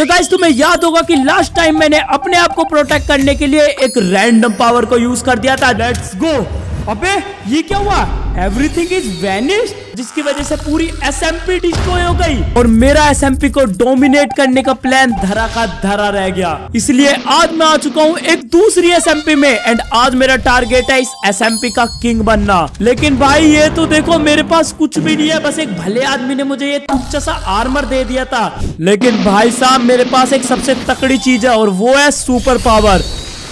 तो गाइस तुम्हें याद होगा कि लास्ट टाइम मैंने अपने आप को प्रोटेक्ट करने के लिए एक रैंडम पावर को यूज़ कर दिया था। लेट्स गो अबे, ये क्या हुआ? एवरीथिंग इज़ वैनिश जिसकी वजह से पूरी एस एम पी डिस्ट्रॉय हो गई। और मेरा एस एम पी को डोमिनेट करने का प्लान धरा का धरा रह गया। इसलिए आज मैं आ चुका हूँ एक दूसरी एस एम पी में। एंड आज मेरा टारगेट है इस एस एम पी का किंग बनना। लेकिन भाई ये तो देखो मेरे पास कुछ भी नहीं है। बस एक भले आदमी ने मुझे ये तुच्छ सा आर्मर दे दिया था। लेकिन भाई साहब मेरे पास एक सबसे तकड़ी चीज़ है और वो है सुपर पावर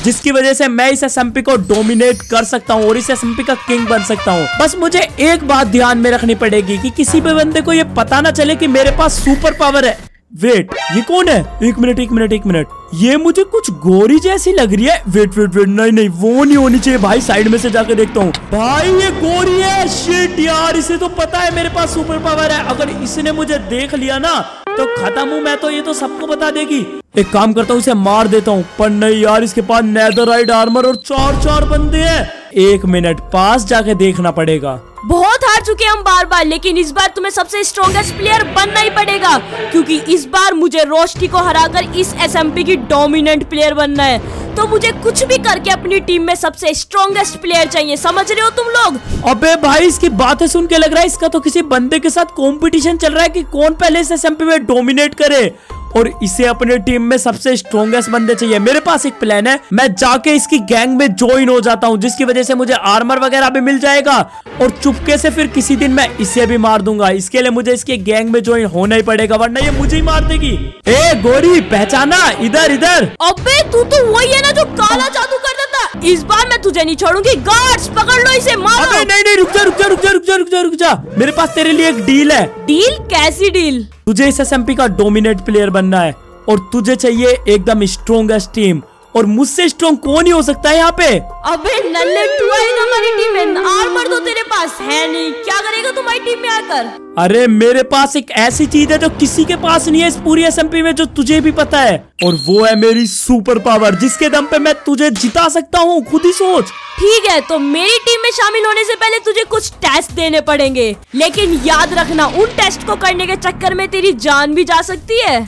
जिसकी वजह से मैं इस एस को डोमिनेट कर सकता हूँ और इस एस का किंग बन सकता हूँ। बस मुझे एक बात ध्यान में रखनी पड़ेगी कि किसी भी बंदे को ये पता ना चले कि मेरे पास सुपर पावर है। वेट ये कौन है? एक मिनट एक मिनट एक मिनट ये मुझे कुछ गोरी जैसी लग रही है। वेट वेट वेट नहीं नहीं, वो नहीं होनी चाहिए भाई। साइड में से जाकर देखता हूँ। भाई, ये गोरी है। शिट यार, इसे तो पता है मेरे पास सुपर पावर है। अगर इसने मुझे देख लिया ना तो खत्म हूँ मैं तो ये तो सबको बता देगी। एक काम करता हूँ, इसे मार देता हूँ। पर नहीं यार, इसके पास नेदराइट आर्मर और चार चार बंदे हैं। एक मिनट, पास जाके देखना पड़ेगा। बहुत हार चुके हम बार बार लेकिन इस बार तुम्हें सबसे स्ट्रॉन्गेस्ट प्लेयर बनना ही पड़ेगा, क्योंकि इस बार मुझे रोशनी को हराकर इस एसएमपी की डोमिनेंट प्लेयर बनना है। तो मुझे कुछ भी करके अपनी टीम में सबसे स्ट्रॉन्गेस्ट प्लेयर चाहिए, समझ रहे हो तुम लोग? अबे भाई, इसकी बातें सुन के लग रहा है इसका तो किसी बंदे के साथ कंपटीशन चल रहा है कि कौन पहले इस एसएमपी में डोमिनेट करे? और इसे अपने टीम में सबसे स्ट्रॉन्गेस्ट बंदे चाहिए। मेरे पास एक प्लान है, मैं जाके इसकी गैंग में ज्वाइन हो जाता हूँ, जिसकी वजह से मुझे आर्मर वगैरह भी मिल जाएगा, और चुपके से फिर किसी दिन मैं इसे भी मार दूँगा। इसके लिए मुझे इसके गैंग में ज्वाइन होना ही पड़ेगा वरना ये मुझे ही मार देगी। ए गोरी पहचाना इधर इधर। अबे तू तो वही है ना जो काला जादू करता था। इस बार मैं तुझे नहीं छोड़ूँगी। गार्ड्स पकड़ लो इसे मारो। अबे नहीं नहीं रुक जा रुक जा रुक जा रुक जा रुक जा रुक जा। मेरे पास तेरे लिए एक डील है। डील कैसी डील तुझे इस एस का डोमिनेट प्लेयर बनना है और तुझे चाहिए एकदम स्ट्रॉन्गेस्ट टीम और मुझसे स्ट्रॉन्ग कौन ही हो सकता है यहाँ पे? अबे नल्ले तू आएगा हमारी टीम में। आर्मर तो तेरे पास है नहीं। क्या करेगा तुम्हारी टीम में आकर? अरे मेरे पास एक ऐसी चीज़ है जो किसी के पास नहीं है इस पूरी एसएमपी में जो तुझे भी पता है। और वो है मेरी सुपर पावर जिसके दम पे मैं तुझे जिता सकता हूँ। खुद ही सोच। ठीक है तो मेरी टीम में शामिल होने से पहले तुझे कुछ टेस्ट देने पड़ेंगे। लेकिन याद रखना उन टेस्ट को करने के चक्कर में तेरी जान भी जा सकती है।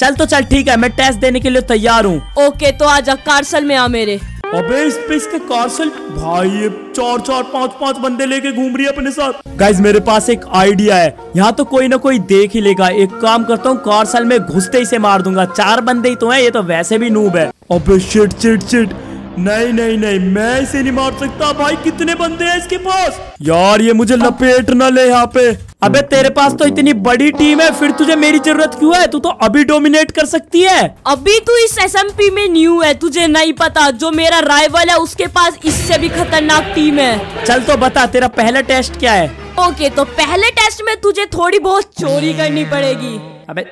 चल तो चल ठीक है मैं टेस्ट देने के लिए तैयार हूँ। ओके तो आजा कार्सल में आ मेरे। अबे इस पे इसके कार्सल भाई ये चार चार पाँच पाँच बंदे लेके घूम रही है अपने साथ। गाइज़ मेरे पास एक आइडिया है। यहाँ तो कोई ना कोई देख ही लेगा। एक काम करता हूँ कार्सल में घुसते ही से मार दूँगा। चार बंदे ही तो हैं ये तो वैसे भी नूब है। अबे शिट शिट शिट नहीं नहीं नहीं मैं इसे नहीं मार सकता। भाई कितने बंदे हैं इसके पास? यार ये मुझे लपेट ना ले यहाँ पे। अबे तेरे पास तो इतनी बड़ी टीम है फिर तुझे मेरी ज़रूरत क्यों है? तू तो अभी डोमिनेट कर सकती है। अभी तू इस एसएमपी में न्यू है तुझे नहीं पता। जो मेरा राइवल है उसके पास इससे भी खतरनाक टीम है। चल तो बता तेरा पहला टेस्ट क्या है? ओके तो पहले टेस्ट में तुझे थोड़ी बहुत चोरी करनी पड़ेगी। अबे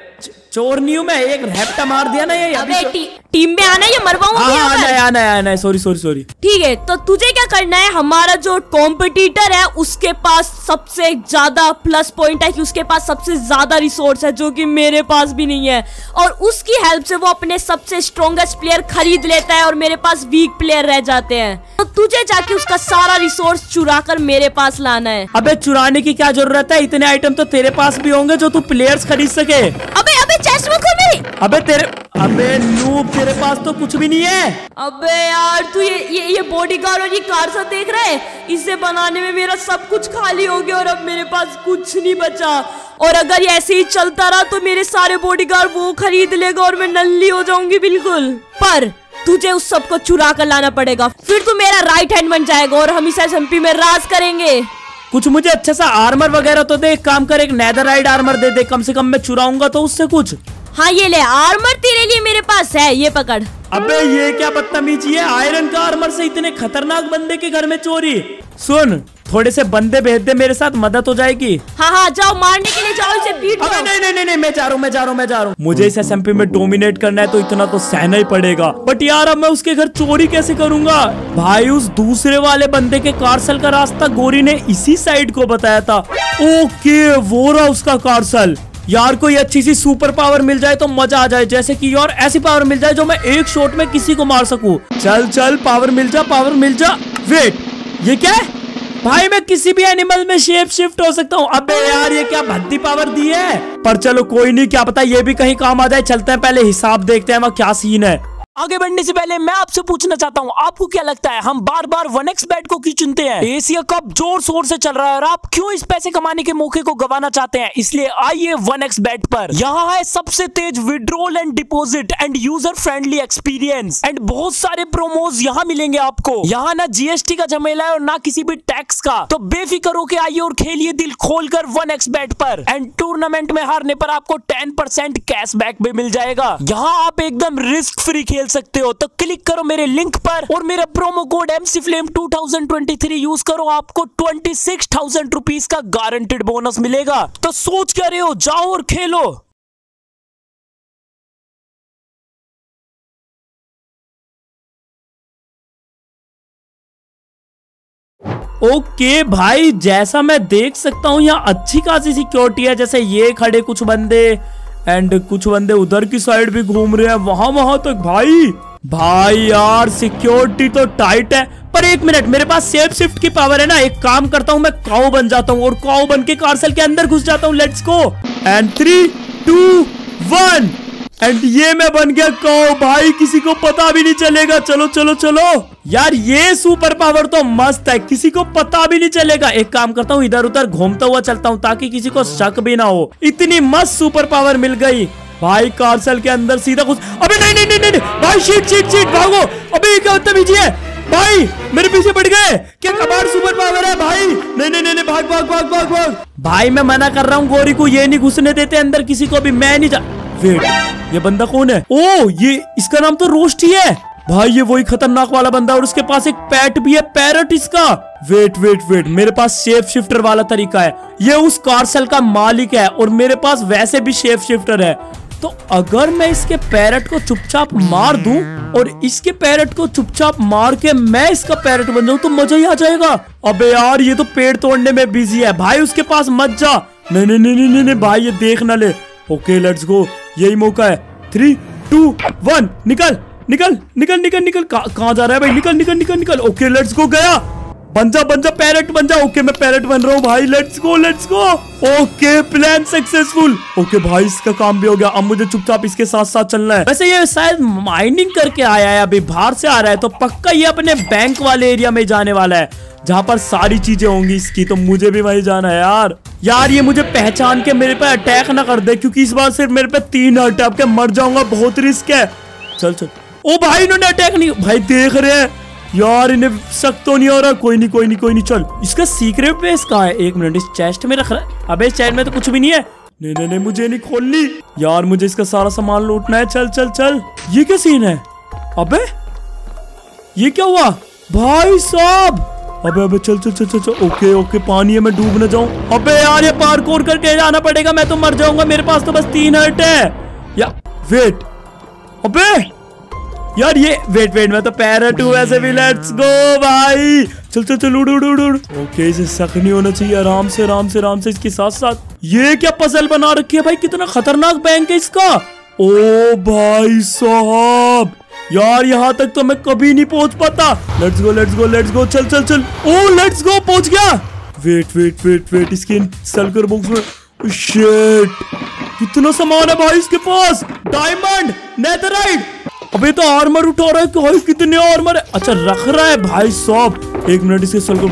चोर नहीं हूँ मैं एक रैप्टा मार दिया ना ये अबे टी, टीम में आना या मरवाऊँगा हाँ, आना है आना है आना है सॉरी सॉरी सॉरी ठीक है तो तुझे क्या करना है? हमारा जो कॉम्पिटिटर है उसके पास सबसे ज़्यादा प्लस पॉइंट है कि उसके पास सबसे ज़्यादा रिसोर्स है जो कि मेरे पास भी नहीं है। और उसकी हेल्प से वो अपने सबसे स्ट्रॉन्गेस्ट प्लेयर खरीद लेता है और मेरे पास वीक प्लेयर रह जाते हैं। तो तुझे जाके उसका सारा रिसोर्स चुरा कर मेरे पास लाना है। अबे चुराने की क्या ज़रूरत है? इतने आइटम तो तेरे पास भी होंगे जो तू प्लेयर्स खरीद सके। अबे अबे चेस्ट में खोल मेरी अबे तेरे अबे नूब तेरे पास तो कुछ भी नहीं है। अबे यार तू ये ये ये बॉडीगार्ड और ये कार सब देख रहा है? इसे बनाने में मेरा सब कुछ खाली हो गया और अब मेरे पास कुछ नहीं बचा। और अगर ये ऐसे ही चलता रहा तो मेरे सारे बॉडीगार्ड वो खरीद लेगा और मैं नल्ली हो जाऊँगी बिल्कुल। पर तुझे उस सबको चुरा कर लाना पड़ेगा। फिर तू मेरा राइट हैंड बन जाएगा और हम इस एसएमपी में राज करेंगे। कुछ मुझे अच्छा सा आर्मर वगैरह तो दे एक काम कर एक नेदरराइट आर्मर दे दे कम से कम मैं चुराऊँगा तो उससे कुछ। हाँ ये ले आर्मर तेरे लिए मेरे पास है ये पकड़। अबे ये क्या बदतमीजी है? आयरन का आर्मर से इतने खतरनाक बंदे के घर में चोरी। सुन थोड़े से बंदे भेज दे मेरे साथ मदद हो जाएगी। हाँ हाँ जाओ मारने के लिए जाओ इसे पीट अबे नहीं नहीं नहीं नहीं मैं जा रहा हूँ मैं जा रहा हूँ मैं जा रहा हूँ। मुझे इस एसएमपी में डोमिनेट करना है तो इतना तो सहना ही पड़ेगा। बट यार अब मैं उसके घर चोरी कैसे करूँगा? भाई उस दूसरे वाले बंदे के कार्सल का रास्ता गोरी ने इसी साइड को बताया था। ओके वो रहा उसका कार्सल। यार कोई अच्छी सी सुपर पावर मिल जाए तो मज़ा आ जाए जैसे कि यार ऐसी पावर मिल जाए जो मैं एक शॉट में किसी को मार सकूँ। चल चल पावर मिल जा पावर मिल जा। वेट ये क्या है? भाई, मैं किसी भी एनिमल में शेप शिफ्ट हो सकता हूँ। अबे यार, ये क्या भद्दी पावर दी है? पर चलो, कोई नहीं, क्या पता ये भी कहीं काम आ जाए। चलते हैं, पहले हिसाब देखते हैं, वहाँ क्या सीन है। आगे बढ़ने से पहले मैं आपसे पूछना चाहता हूँ, आपको क्या लगता है, हम बार बार वन एक्स बैट को क्यों चुनते हैं? एशिया कप ज़ोर शोर से चल रहा है और आप क्यों इस पैसे कमाने के मौके को गवाना चाहते हैं? इसलिए आइए वन एक्स बैट पर। यहाँ है सबसे तेज withdrawal and deposit and user friendly experience and बहुत सारे प्रोमोज यहाँ मिलेंगे आपको। यहाँ ना जीएसटी का झमेला है और ना किसी भी टैक्स का। तो बेफिक्र होके आइए और खेलिए दिल खोल कर वन एक्स बैट पर। एंड टूर्नामेंट में हारने पर आपको टेन परसेंट कैश बैक भी मिल जाएगा। यहाँ आप एकदम रिस्क फ्री खेल सकते हो तो क्लिक करो मेरे लिंक पर और मेरा प्रोमो कोड एमसी फ्लेम 2023 यूज़ करो आपको ट्वेंटी सिक्स थाउज़ेंड रुपीज़ का गारंटेड बोनस मिलेगा। तो सोच क्या रहे हो? जाओ और खेलो। ओके okay, भाई जैसा मैं देख सकता हूँ यहाँ अच्छी खासी सिक्योरिटी है जैसे ये खड़े कुछ बंदे। एंड कुछ बंदे उधर की साइड भी घूम रहे हैं, वहाँ वहाँ तक। भाई भाई यार सिक्योरिटी तो टाइट है। पर एक मिनट मेरे पास सेफ़ शिफ्ट की पावर है ना। एक काम करता हूँ, मैं काउ बन जाता हूँ और काउ बन के कार्सल के अंदर घुस जाता हूँ। Let's go and three two one and ये मैं बन गया काउ भाई, किसी को पता भी नहीं चलेगा। चलो चलो चलो। यार ये सुपर पावर तो मस्त है। किसी को पता भी नहीं चलेगा। एक काम करता हूँ, इधर उधर घूमता हुआ चलता हूँ ताकि किसी को शक भी ना हो। इतनी मस्त सुपर पावर मिल गई। भाई कार्सल के अंदर सीधा घुस अबे नहीं नहीं नहीं नहीं। भाई शीट शीट शीट भागो। अबे क्या बदतमीजी है? भाई, मेरे पीछे पड़ गए। क्या कबाड़ सुपर पावर है भाई? नहीं नहीं नहीं भाग भाग भाग भाग भाग। भाई, मैं मना कर रहा हूँ, गोरी को ये नहीं घुसने देते अंदर। किसी को भी मैं नहीं जा वेट ये बंदा कौन है? ओ, ये इसका नाम तो रोस्ट है। भाई, ये वही खतरनाक वाला बंदा और उसके पास एक पैट भी है पैरट इसका। वेट वेट वेट मेरे पास शेप शिफ्टर वाला तरीका है। ये उस कार्सल का मालिक है और मेरे पास वैसे भी शेप शिफ्टर है। तो अगर मैं इसके पैरट को चुपचाप मार दूँ और इसके पैरट को चुपचाप मार के मैं इसका पैरट बन जाऊँ तो मज़ा ही आ जाएगा। अबे यार, ये तो पेड़ तोड़ने में बिज़ी है। भाई, उसके पास मत जा। नहीं नहीं नहीं नहीं नहीं, भाई, ये देख ना ले। ओके लेट्स गो यही मौका है। थ्री टू वन निकल। निकल निकल निकल निकल। कहाँ जा रहा है भाई? निकल निकल निकल निकल। ओके लेट्स गो गया। बन जा बन जा पैरट बन जा। ओके मैं पैरट बन रहा हूँ भाई। Let's go let's go okay plan successful okay भाई, इसका काम भी हो गया। अब मुझे चुपचाप इसके साथ साथ चलना है। वैसे ये शायद माइनिंग करके आया है। अभी बाहर से आ रहा है तो पक्का ये अपने बैंक वाले एरिया में जाने वाला है। जहाँ पर सारी चीज़ें होंगी, इसकी तो मुझे भी वही जाना है, यार। यार, ये मुझे पहचान के मेरे पे अटैक ना कर दे, क्योंकि इस बार सिर्फ़ मेरे पे तीन अटैक के मर जाऊँगा, बहुत रिस्क है। चल चल। ओ भाई, इन्होंने अटैक नहीं भाई, देख रहे हैं। यार, इन्हें शक तो नहीं हो रहा। कोई नहीं कोई नहीं कोई नहीं। चल, इसका सीक्रेट बेस कहाँ है? एक मिनट इस चेस्ट में रख रहा है। अबे, इस चेस्ट में तो कुछ भी नहीं है। नहीं नहीं नहीं, मुझे नहीं खोलनी। यार, मुझे इसका सारा सामान लूटना है। चल चल चल। ये क्या सीन है? अबे, ये क्या हुआ? भाई साहब! अबे अबे, चल चल चल चल चल। ओके ओके, पानी है, मैं डूब न जाऊँ। अबे यार, ये पार्कोर करके जाना पड़ेगा। मैं तो मर जाऊँगा। मेरे पास तो बस तीन हर्ट है। या वेट अबे! यार, ये वेट वेट मैं तो पैरट हूँ वैसे भी। लेट्स गो भाई। चल चल चल, उड़ उड़ उड़ ओके इसे शक नहीं होना चाहिए। आराम से आराम से आराम से इसके साथ साथ। ये क्या पजल बना रखी है भाई? कितना खतरनाक बैंक है इसका। ओ भाई साहब, यार, यहाँ तक तो मैं कभी नहीं पहुँच पाता। Let's go let's go let's go चल चल चल। ओ लेट्स गो पहुँच गया। वेट वेट वेट वेट इसके सलकर बॉक्स में। शेट कितना सामान है भाई इसके पास। डायमंड नेथराइट अबे तो आर्मर उठा रहा है भाई कितने आर्मर है? अच्छा रख रहा है भाई सब एक मिनट इसके सल को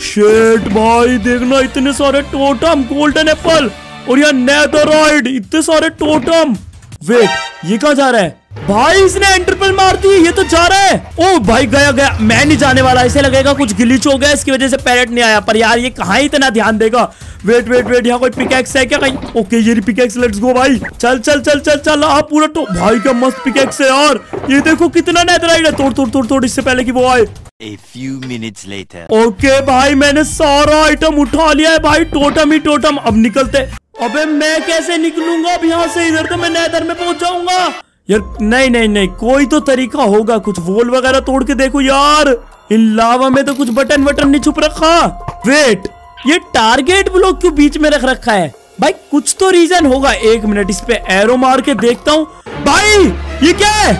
शेट भाई, देखना, इतने सारे टोटम गोल्डन एप्पल और यार नेदराइड इतने सारे टोटम वेट, ये कहा जा रहा है? भाई, इसने एंटरपल मार दी, ये तो जा रहा है। ओ भाई, गया गया। मैं नहीं जाने वाला इसे लगेगा कुछ गिलीच हो गया, इसकी वजह से पैरेट नहीं आया। पर यार, ये कहा इतना ध्यान देगा? वेट वेट वेट, यहाँ कोई पिकेक्स है क्या कहीं? ओके, ये पिकेक्स लेट्स गो भाई। चल चल चल चल चल हाँ पूरा तो भाई, क्या मस्त पिकेक्स है यार। ये देखो कितना नेदराइट है। तोड़ तोड़ तोड़ तोड़, इससे पहले की वो आए। A few minutes later. Okay okay, भाई मैंने सारा आइटम उठा लिया है भाई टोटम ही टोटम अब निकलते। अबे मैं कैसे निकलूँगा? अब यहाँ से इधर तो मैं नैदर में पहुँच जाऊँगा यार नहीं नहीं नहीं कोई तो तरीका होगा। कुछ वोल वगैरह तोड़ के देखो यार। इन लावा में तो कुछ बटन वटन नहीं छुप रखा। वेट ये टारगेट ब्लॉक क्यों बीच में रख रखा है? भाई कुछ तो रीजन होगा। एक मिनट इस पे एरो मार के देखता हूँ। भाई ये क्या है?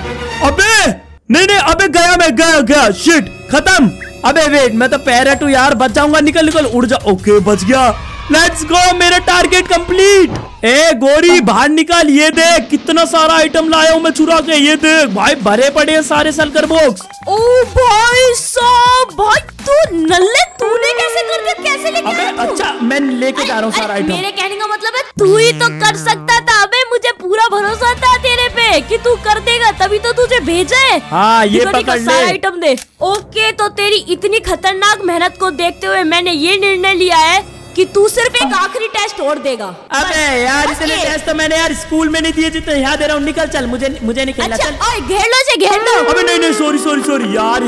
अबे नहीं नहीं अबे गया मैं गया गया। शिट खत्म। अबे वेट मैं तो पैरेट हूँ यार, बच जाऊँगा, निकल निकल, उड़ जा। ओके बच गया। लेट्स गो मेरा टारगेट कंप्लीट ए गोरी बाहर निकाल ये देख कितना सारा आइटम लाया हूँ मैं चुरा के ये देख भाई भरे पड़े हैं सारे सलकर बॉक्स ओ भाई साहब भाई तू नल्ले तूने कैसे कर दिया कैसे लेके अबे आया तू? अच्छा मैं लेके जा रहा हूँ सारा आइटम मेरे कहने का मतलब है तू ही तो कर सकता था अबे मुझे पूरा भरोसा था तेरे पे कि तू कर देगा तभी तो तुझे भेजा है। हाँ ये पकड़ ले। आइटम दे। ओके तो तेरी इतनी खतरनाक मेहनत को देखते हुए मैंने ये निर्णय लिया है कि तू सिर्फ़ एक आखिरी टेस्ट और देगा। अबे यार इतने टेस्ट तो मैंने यार स्कूल में नहीं दिए जितने यहाँ दे रहा हूँ। निकल चल मुझे मुझे नहीं खेलना अच्छा चल। घेर लो से घेर लो। अबे नहीं नहीं सॉरी सॉरी सॉरी यार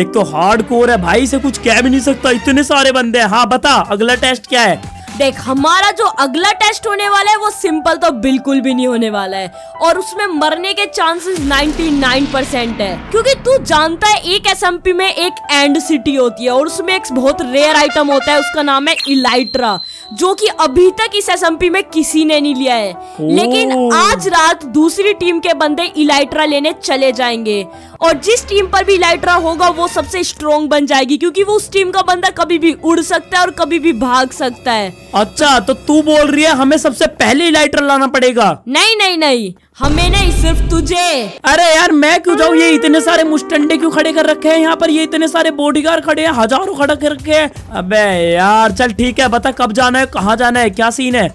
एक तो हार्ड कोर है भाई से कुछ कह भी नहीं सकता। इतने सारे बंदे हैं। हाँ बता अगला टेस्ट क्या है? देख हमारा जो अगला टेस्ट होने वाला है वो सिंपल तो बिल्कुल भी नहीं होने वाला है। और उसमें मरने के चांसेस 99 परसेंट है। क्योंकि तू जानता है एक एसएमपी में एक एंड सिटी होती है और उसमें एक बहुत रेयर आइटम होता है उसका नाम है इलाइट्रा जो कि अभी तक इस एसएमपी में किसी ने नहीं लिया है। लेकिन आज रात दूसरी टीम के बंदे इलाइट्रा लेने चले जाएँगे। और जिस टीम पर भी इलाइट्रा होगा वो सबसे स्ट्रोंग बन जाएगी क्योंकि वो उस टीम का बंदा कभी भी उड़ सकता है और कभी भी भाग सकता है। अच्छा तो तू बोल रही है हमें सबसे पहले लाइटर लाना पड़ेगा। नहीं नहीं नहीं हमें नहीं सिर्फ़ तुझे। अरे यार मैं क्यों जाऊँ? ये इतने सारे मुस्टंडे क्यों खड़े कर रखे हैं? यहाँ पर ये इतने सारे बॉडीगार्ड खड़े हैं हज़ारों खड़े कर रखे हैं। अबे यार चल ठीक है बता कब जाना है कहाँ जाना है क्या सीन है?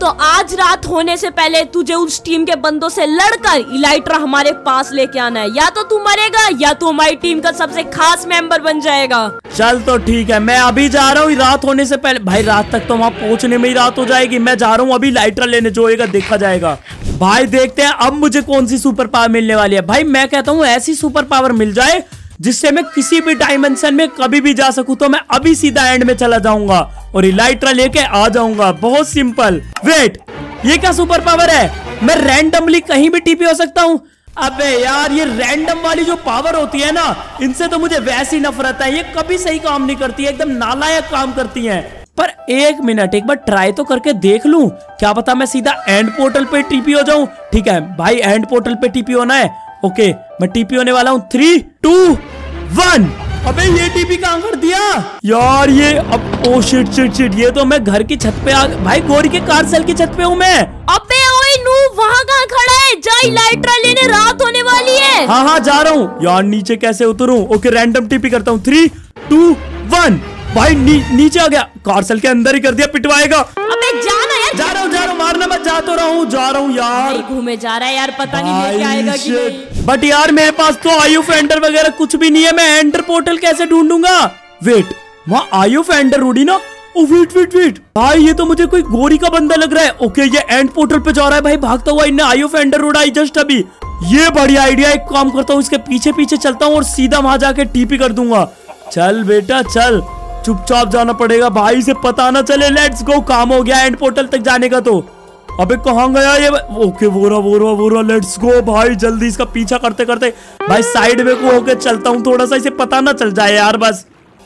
तो आज रात होने से पहले तुझे उस टीम के बंदों से लड़कर इलाइट्रा हमारे पास लेके आना है। या तो तू मरेगा, या तू हमारी टीम का सबसे खास मेंबर बन जाएगा। चल तो ठीक है, मैं अभी जा रहा हूँ। रात होने से पहले भाई, रात तक तो वहाँ पहुँचने में ही रात हो जाएगी। मैं जा रहा हूँ, अभी लाइटर लेने जो होएगा देखा जाएगा। भाई, देखते हैं अब मुझे कौन सी सुपर पावर मिलने वाली है। भाई, मैं कहता हूँ ऐसी सुपर पावर मिल जाए जिससे मैं किसी भी डायमेंशन में कभी भी जा सकूँ तो मैं अभी सीधा एंड में चला जाऊँगा और इलाइट्रा लेके आ जाऊँगा। बहुत सिंपल वेट ये क्या सुपर पावर है? मैं रैंडमली कहीं भी टीपी हो सकता हूँ? अबे यार, ये रैंडम वाली जो पावर होती है ना, इनसे तो मुझे वैसी नफरत है। ये कभी सही काम नहीं करती है एकदम नालायक काम करती हैं। पर एक मिनट एक बार ट्राई तो करके देख लूँ। क्या पता मैं सीधा एंड पोर्टल पे टीपी हो जाऊँ? ठीक है, भाई एंड पोर्टल पे टीपी होना है। ओके मैं टीपी होने वाला हूँ। Three two one. अबे ये टीपी कहाँ कर दिया। यार ये अब ओ शिट शिट शिट ये तो मैं घर की छत पे आ भाई गोरी के कार सेल की छत पे हूँ मैं। अबे ओए नू वहाँ कहाँ खड़ा है? जा इलाइट्रा लेने रात होने वाली है। हाँ हाँ जा रहा हूँ। यार नीचे कैसे उतरूं? ओके रैंडम टीपी करता हूँ। थ्री टू वन भाई नी, नीचे आ गया। कार सेल के अंदर ही कर दिया पिटवाएगा। अबे जाना जा रहा हूँ। जा रहा हूँ मारना मैं जा तो रहा हूँ जा रहा हूँ यार। घूमे जा रहा है यार पता नहीं लेके आएगा कि नहीं। बट यार मेरे पास तो आयु फेंडर वगैरह कुछ भी नहीं है मैं एंटर पोर्टल कैसे ढूंढूँगा? वेट वहाँ आयु फेंडर उड़ी ना? ओ वेट वेट वेट भाई ये तो मुझे कोई गोरी का बंदा लग रहा है। ओके ये एंड पोर्टल पे जा रहा है भाई भागता हुआ इन्हें आयु फेंडर उड़ाई जस्ट अभी। ये बढ़िया आइडिया एक काम करता हूँ इसके पीछे पीछे चलता हूँ और सीधा वहाँ जाके टीपी कर दूँगा। चल बेटा चल। चुपचाप जाना पड़ेगा, भाई से पता ना चले लेट्स गो काम हो गया एंड पोर्टल तक जाने का तो। अबे कहा गया ये? ओके, वो रहा वो रहा वो रहा लेट्स गो भाई, जल्दी इसका पीछा करते करते भाई साइड में को होके चलता हूँ, थोड़ा सा इसे पता ना चल जाए यार, बस।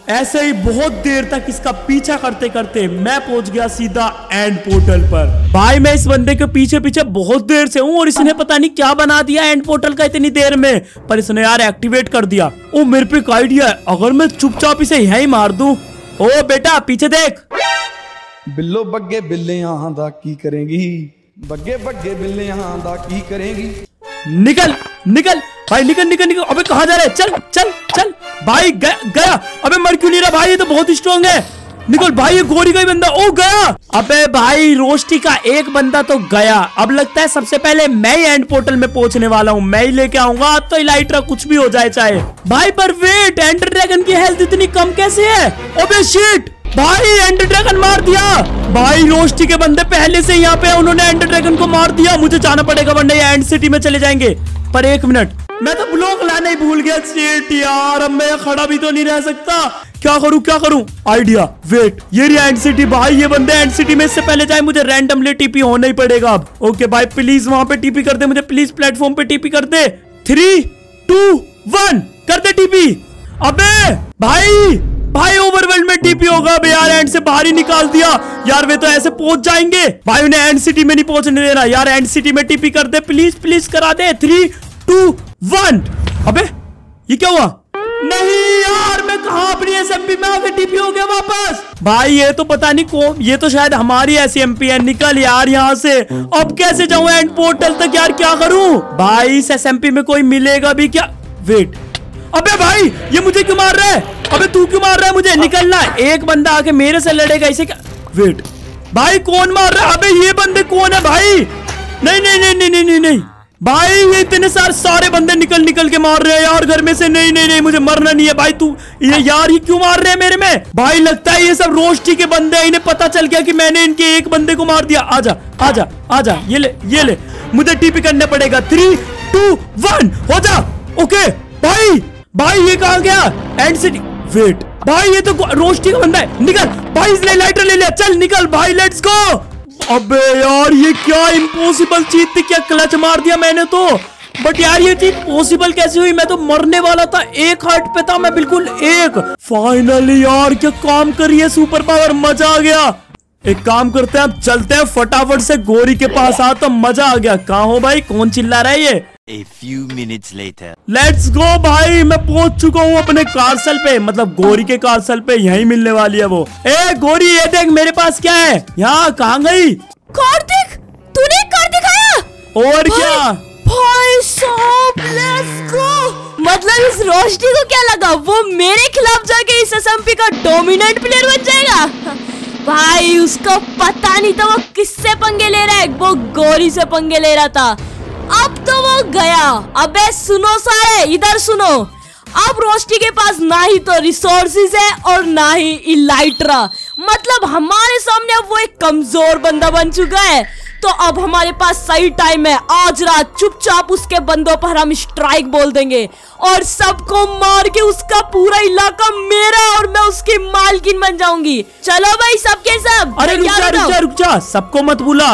ऐसे ही बहुत देर तक इसका पीछा करते करते मैं पहुँच गया सीधा एंड पोर्टल पर। भाई मैं इस बंदे के पीछे पीछे बहुत देर से हूँ और इसने पता नहीं क्या बना दिया एंड पोर्टल का इतनी देर में पर इसने यार एक्टिवेट कर दिया। ओ मेरे पे एक आइडिया है। अगर मैं चुपचाप इसे यहाँ ही मार दू। ओ बेटा पीछे देख। बिल्लो बग्गे बिल्ले यहाँ की करेंगी? बग्गे बग्गे बिल्ले यहाँ की करेंगी? निकल। निकल। भाई निकल निकल निकल। अबे कहा जा रहे? चल चल चल। भाई गया, गया। अबे मर क्यों नहीं रहा? भाई ये तो बहुत स्ट्रांग है। निकल भाई ये गोरी का बंदा। ओ गया। अबे भाई रोस्टी का एक बंदा तो गया। अब लगता है सबसे पहले मैं ही एंड पोर्टल में पहुँचने वाला हूँ। मैं ही लेके आऊँगा। अब तो इलाइट्रा कुछ भी हो जाए चाहे। भाई पर वेट एंडर ड्रैगन की हेल्थ इतनी कम कैसे है? ओबे शिट भाई एंडर ड्रैगन मार दिया। भाई रोस्टी के बंदे पहले से यहाँ पे उन्होंने एंडर ड्रैगन को मार दिया। मुझे जाना पड़ेगा, वरना ये एंड सिटी में चले जाएँगे। पर एक मिनट मैं तो ब्लॉक लाना ही भूल गया शिट यार, अब मैं खड़ा भी तो नहीं रह सकता। क्या करूँ क्या करूँ? आइडिया वेट ये रही एंड सिटी भाई, ये बंदे एंड सिटी में इससे पहले जाए, मुझे रैंडमली टीपी होना ही पड़ेगा अब। ओके भाई प्लीज़ वहाँ पे टीपी कर दे मुझे प्लीज़ प्लेटफॉर्म पे टीपी कर दे। थ्री टू वन कर दे टीपी अबे, भाई भाई ओवरवेल्ड में टीपी होगा अबे यार एंड से बाहर ही निकाल दिया। यार, वे तो ऐसे पहुँच जाएँगे। भाई, उन्हें एंड सिटी में नहीं पहुँचने देना। यार एंड सिटी में टीपी कर दे। प्लीज़ प्लीज़ करा दे। थ्री टू वन अबे, ये क्या हुआ? नहीं यार, मैं कहा अपनी एसएमपी में आके टीपी हो गया वापस? भाई, ये तो पता नहीं कौन ये तो शायद हमारी ऐसी एमपी है। निकल यार यहाँ से। अब कैसे जाऊँ एंड पोर्टल तक? यार, क्या करूँ? भाई, इस एसएमपी में कोई मिलेगा भी क्या? वेट अबे, भाई, ये मुझे क्यों मार रहा है? अबे तू क्यों मार रहा है मुझे? निकलना। एक बंदा आके मेरे से लड़ेगा इसे क्या वेट। भाई कौन मार रहा है? अबे ये बंदे कौन है भाई? नहीं नहीं नहीं नहीं नहीं नहीं नहीं। भाई ये इतने सारे सारे बंदे निकल निकल के मार रहे हैं यार घर में से। नहीं नहीं नहीं मुझे मरना नहीं है। भाई तू ये यार ये क्यों मार रहे हैं मेरे में? भाई लगता है ये सब रोस्टी के बंदे हैं। इन्हें पता चल गया कि मैंने इनके एक बंदे को मार दिया। आजा आजा आजा। ये ले ये ले। मुझे टीपी करना पड़ेगा। थ्री टू वन हो जा। ओके भाई भाई ये कहा गया? End city wait. भाई, ये तो रोस्टी का बंदा है निकल। भाई, इसने लाइटर ले लिया। चल, निकल भाई लेट्स गो अबे यार, ये क्या इम्पॉसिबल चीज़ थी? क्या क्लच मार दिया मैंने तो? बट यार, ये चीज़ पॉसिबल कैसे हुई? मैं तो मरने वाला था। एक हार्ट पे था मैं बिल्कुल एक। फाइनली यार, क्या काम करिए सुपर पावर मज़ा आ गया। एक काम करते हैं, अब चलते हैं फटाफट से गोरी के पास आ। तो मज़ा आ गया। कहा हो भाई? कौन चिल्ला रहा है ये? A few minutes later. Let's go भाई। मैं पहुँच चुका हूँ अपने कारसल पे। मतलब गोरी के कारसल पे। यही मिलने वाली है वो। ए गोरी ये देख मेरे पास क्या है? यहाँ कहाँ गई? कार्तिक तूने कार दिखाया? और क्या? भाई साहब लेट्स गो मतलब इस रोशनी को क्या लगा? वो मेरे खिलाफ जाके इस एसएमपी का डोमिनेंट प्लेयर बन जाएगा? भाई उसको पता नहीं था वो किससे पंगे ले रहा है। वो गोरी से पंगे ले रहा था। अब तो वो गया। अबे सुनो सारे इधर सुनो। अब रोस्टी के पास ना ही तो रिसोर्सेज है और ना ही इलाइट्रा मतलब हमारे सामने अब वो एक कमज़ोर बंदा बन चुका है। तो अब हमारे पास सही टाइम है। आज रात चुपचाप उसके बंदों पर हम स्ट्राइक बोल देंगे। और सबको मार के उसका पूरा इलाका मेरा और मैं उसकी मालकिन बन जाऊँगी। चलो भाई सबके सब। अरे रुक जा रुक जा रुक जा। सबको मत बुला।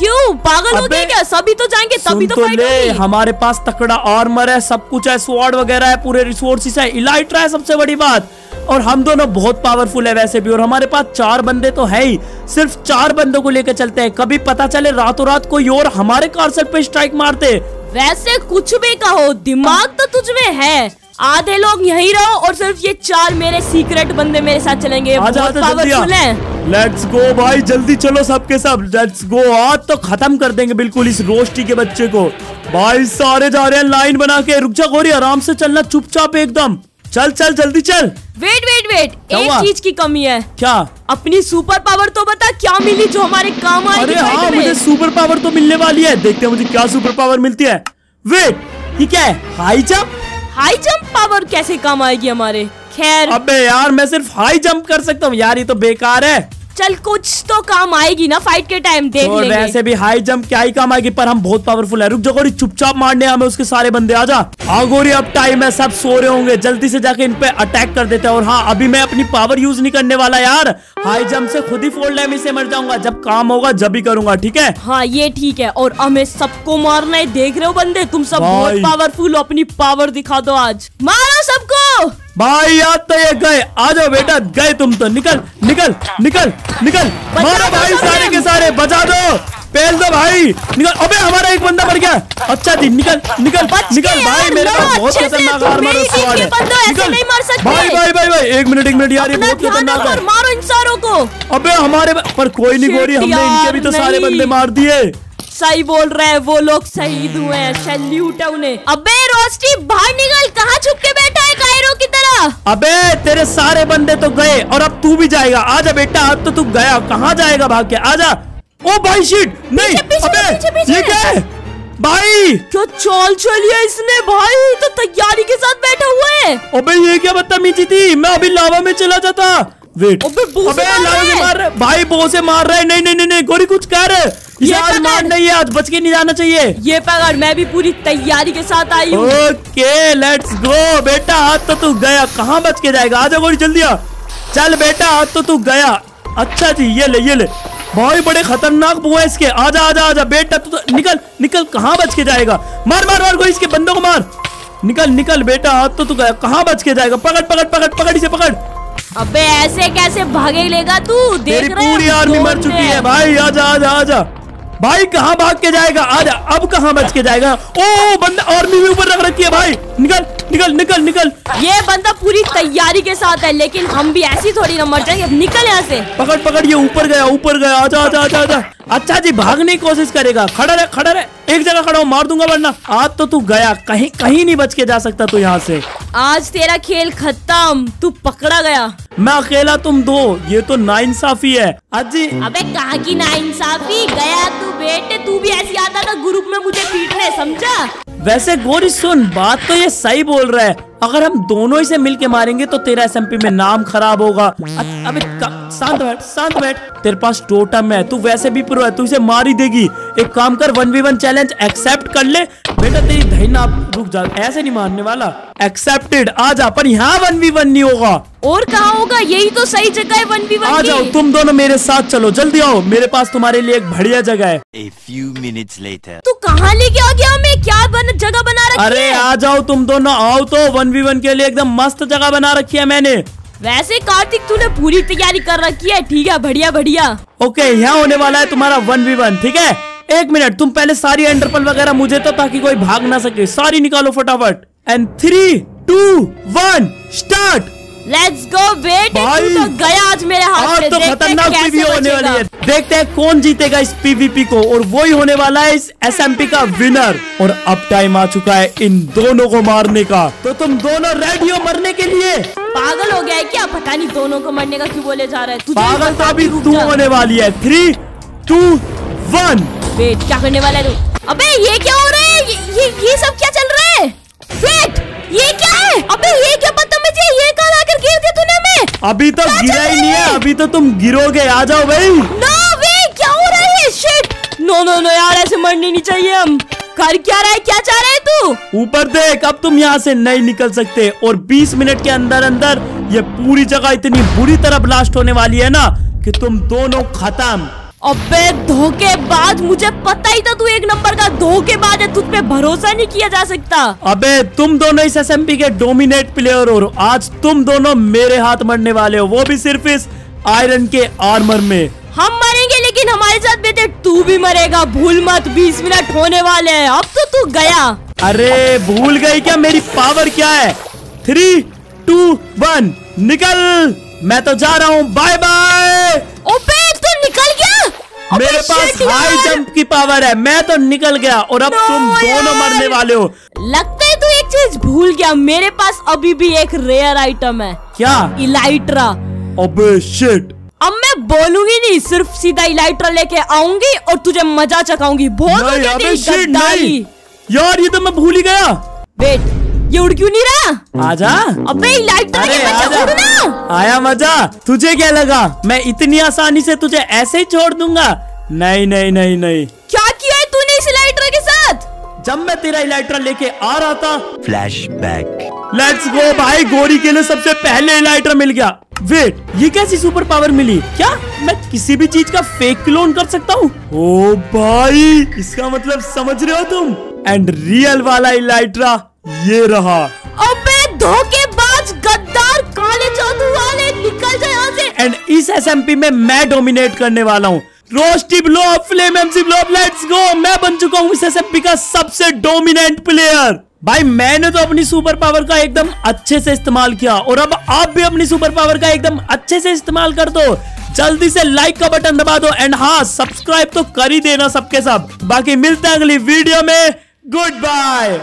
क्यों? पागल हो गए क्या? सभी तो जाएँगे तभी तो तो फाइट होगी। हमारे पास तकड़ा आर्मर है सब कुछ है स्वॉर्ड वगैरह है पूरे रिसोर्सेस है इलाइट्रा है सबसे बड़ी बात। और हम दोनों बहुत पावरफुल है वैसे भी और हमारे पास चार बंदे तो है ही। सिर्फ़ चार बंदों को लेकर चलते हैं। कभी पता चले रातों रात कोई और हमारे कारसेट पे स्ट्राइक मारते? वैसे कुछ भी कहो दिमाग तो तुझ में है। आधे लोग यहीं रहो और सिर्फ़ ये चार मेरे सीक्रेट बंदे मेरे साथ चलेंगे। पावरफुल हैं। लेट्स गो भाई जल्दी चलो सबके सब लेट्स गो आज तो खत्म कर देंगे बिल्कुल इस रोस्टी के बच्चे को। भाई सारे जा रहे हैं लाइन बना के। रुक जा गोरी आराम से चलना चुपचाप एकदम। चल चल जल्दी चल। वेट वेट वेट एक चीज़ की कमी है। क्या? अपनी सुपर पावर तो बता क्या मिली जो हमारे काम आएगी अरे हाँ मुझे सुपर पावर तो मिलने वाली है। देखते हैं मुझे क्या सुपर पावर मिलती है। वेट ये क्या है? High jump high jump power कैसे काम आएगी हमारे? खैर। अबे यार, मैं सिर्फ़ हाई जंप कर सकता हूँ। यार, ये तो बेकार है। चल कुछ तो काम आएगी ना फाइट के टाइम देख तो लेंगे। वैसे भी हाई जंप क्या ही काम आएगी पर हम बहुत पावरफुल है। रुक जा गोरी चुपचाप मारने हमें उसके सारे बंदे आ जा हाँ गोरी अब टाइम है सब सो रहे होंगे। जल्दी से जाके इन पे अटैक कर देते हैं। और हाँ अभी मैं अपनी पावर यूज़ नहीं करने वाला यार। हाई जंप से खुद ही फोल्ड डैमेज से मर जाऊँगा। जब काम होगा जब ही करूँगा ठीक है? हाँ ये ठीक है। और हमें सबको मारना है देख रहे हो बंदे? तुम सब बहुत पावरफुल हो अपनी पावर दिखा दो आज। मारो सबको! भाई याद तो ये गए। आ जाओ बेटा गए तुम तो। निकल निकल निकल निकल। मारो भाई सारे के सारे बचा दो। पहल दो भाई। निकल। अबे हमारा एक बंदा मर गया। अच्छा जी निकल निकल निकल। भाई मेरे पास बहुत खतरनाक आर्मर और टीम है निकल। भाई भाई भाई भाई एक मिनट एक मिनट यार ये बहुत खतरनाक है। मारो इन सारों को। अबे हमारे पर कोई नहीं गोरी हमने इनके भी तो सारे बंदे मार दिए। सही बोल रहे हैं वो लोग शहीद हुए हैं सैल्यूट है। उन्हें अबे रोस्टी बाहर निकल कहाँ छुप के बैठा है कायरो की तरह? अबे तेरे सारे बंदे तो गए और अब तू भी जाएगा। आजा बेटा अब तो तू गया। कहाँ जाएगा भाग के आजा। ओ भाई शिट नहीं पीछे, पीछे, अबे पीछे, पीछे। ये क्या है? भाई! क्या चाल चलिए इसने भाई? तो तैयारी के साथ बैठा हुआ है। अबे ये क्या बदतमीजी थी? मैं अभी लावा में चला जाता। वेट अबे बो अबे मार रहा से है। मार रहा है। भाई बो से मार रहा है। नहीं नहीं नहीं नहीं गोरी कुछ कर। ये आज मार नहीं है आज बच के नहीं जाना चाहिए। ये पकड़ मैं भी पूरी तैयारी के साथ आई हूँ। ओके लेट्स गो बेटा आज तो तू गया। कहाँ बच के जाएगा? आजा गोरी जल्दी आ। चल बेटा आज तो तू गया। अच्छा जी ये ले ये ले। भाई बड़े खतरनाक बुआ इसके। आजा आजा आजा बेटा तू तो निकल निकल। कहाँ बच के जाएगा? मार मार मार गोरी इसके बंदों को मार। निकल निकल बेटा हाथ तो तू गया। कहाँ बच के जाएगा? पकड़ पकड़ पकड़ पकड़ इसे पकड़। अबे ऐसे कैसे भागे लेगा तू? देख तेरी पूरी आर्मी मर चुकी है। भाई आजा आजा आजा। भाई कहाँ भाग के जाएगा? आजा अब कहाँ बच के जाएगा? ओ बंदा आर्मी भी ऊपर रख रखी है भाई। निकल निकल निकल निकल। ये बंदा पूरी तैयारी के साथ है लेकिन हम भी ऐसी थोड़ी ना मर जाएँगे। निकल यहाँ से। पकड़ पकड़ ये ऊपर गया ऊपर गया। आजा आजा आजा आजा। अच्छा जी भागने की कोशिश करेगा। खड़ा रहे खड़ा रहे। एक जगह खड़ा हो मार दूँगा वरना। आज तो तू गया। कहीं कहीं नहीं बच के जा सकता तू यहाँ से। आज तेरा खेल खत्म तू पकड़ा गया। मैं अकेला तुम दो ये तो नाइंसाफी है। अजी अबे कहा की ना इंसाफी गया तू बेटे तू भी ऐसी आता था ग्रुप में मुझे पीटने समझा? वैसे गोरी सुन बात तो ये सही बोल रहा है। अगर हम दोनों इसे मिल मिलके मारेंगे तो तेरा एसएमपी में नाम खराब होगा। अबे शांत बैठ शांत बैठ। तेरे पास टोटम है तू वैसे भी प्रो है तू इसे मार ही देगी। एक काम कर one V one challenge accept कर ले। बेटा तेरी धैना रुक जा ऐसे नहीं मारने वाला। एक्सेप्टेड आ जा पर यहाँ वन वी वन नहीं होगा। और कहा होगा? यही तो सही जगह है वन वी वन आ जाओ तुम दोनों मेरे साथ चलो जल्दी आओ। मेरे पास तुम्हारे लिए एक बढ़िया जगह है। A few minutes later. तू कहाँ लेके आ गया हमें? क्या बन, जगह बना रखी अरे है? आ जाओ तुम दोनों आओ तो वन वी वन के लिए एकदम मस्त जगह बना रखी है मैंने। वैसे कार्तिक, तूने पूरी तैयारी कर रखी है। ठीक है, बढ़िया बढ़िया। ओके, यहाँ होने वाला है तुम्हारा वन वी वन, ठीक है? एक मिनट, तुम पहले सारी एंटरपल वगैरह मुझे तो ताकि कोई भाग ना सके। सारी निकालो फटाफट। And three two one start let's go बेटे भाई, तो गया आज मेरे हाथ से तो खतरनाक पीवी होने वाली है। देखते हैं कौन जीतेगा इस पीवीपी को और वही होने वाला है इस एसएमपी का विनर और अब टाइम आ चुका है इन दोनों को मारने का। तो तुम दोनों रेडी हो मरने के लिए? पागल हो गया है क्या? पता नहीं दोनों को मरने का क्यों बोले जा रहा है। पागल तो अभी तू होने वाली है। थ्री टू वन वेट क्या करने वाला है तू? अबे ये क्या हो रहा है? ये, ये सब क्या चल रहा है? वेट ये क्या है? अबे ये क्या बदतमीजी है ये कहाँ लाकर गिर दिया तूने हमें? अभी तो गिरा ही नहीं है है? अभी तो तुम गिरोगे आ जाओ भाई। नो वे क्या हो रहा है? शिट नो नो नो यार ऐसे मरने नहीं चाहिए हम। कर क्या रहा है? क्या चाह रहा है तू? ऊपर देख अब तुम यहाँ से नहीं निकल सकते और 20 मिनट के अंदर अंदर ये पूरी जगह इतनी बुरी तरह ब्लास्ट होने वाली है ना कि तुम दोनों खत्म। अबे धोखेबाज मुझे पता ही था तू एक नंबर का धोखेबाज है तुझ पे भरोसा नहीं किया जा सकता। अबे तुम दोनों इस एसएमपी के डोमिनेट प्लेयर हो आज तुम दोनों मेरे हाथ मरने वाले हो वो भी सिर्फ़ इस आयरन के आर्मर में। हम मरेंगे लेकिन हमारे साथ बेटे तू भी मरेगा भूल मत 20 मिनट होने वाले हैं अब तो तू गया। अरे भूल गई क्या मेरी पावर क्या है? थ्री टू वन निकल। मैं तो जा रहा हूँ बाय बाय अबे मेरे पास हाई जंप की पावर है। मैं तो निकल गया और अब तुम दोनों मरने वाले हो। लगता है तू एक चीज़ भूल गया। मेरे पास अभी भी एक रेयर आइटम है। क्या? इलाइट्रा अबे शिट अब मैं बोलूँगी नहीं सिर्फ़ सीधा इलाइट्रा लेके आऊँगी और तुझे मज़ा चखाऊँगी। बहुत यार ये तो मैं भूल ही गया। वेट ये उड़ क्यों नहीं रहा? आजा। अबे इलाइट्रा अरे के बच्चे आजा। उड़ना। आया मज़ा। तुझे क्या लगा? मैं इतनी आसानी से तुझे ऐसे ही छोड़ दूँगा? नहीं नहीं नहीं नहीं। क्या किया है तूने इस इलाइट्रा के साथ? जब मैं तेरा इलाइट्रा लेके आ रहा था। Flashback. लेट्स गो भाई। गोरी के लिए सबसे पहले इलाइट्रा मिल गया। वेट ये कैसी सुपर पावर मिली? क्या मैं किसी भी चीज़ का फेक क्लोन कर सकता हूँ? ओ भाई इसका मतलब समझ रहे हो तुम? एंड रियल वाला इलाइट्रा ये रहा। अबे धोखेबाज गद्दार काले जादू वाले निकल जा यहाँ से। एंड इस एसएमपी में मैं डोमिनेट करने वाला हूँ। रोस्टी blow flame MC blow let's go मैं बन चुका हूँ इस एसएमपी का सबसे डोमिनेंट प्लेयर भाई मैंने तो अपनी सुपर पावर का एकदम अच्छे से इस्तेमाल किया। और अब आप भी अपनी सुपर पावर का एकदम अच्छे से इस्तेमाल कर दो। जल्दी से लाइक का बटन दबा दो। एंड हाँ सब्सक्राइब तो कर ही देना सबके सब। बाकी मिलते हैं अगली वीडियो में। Good bye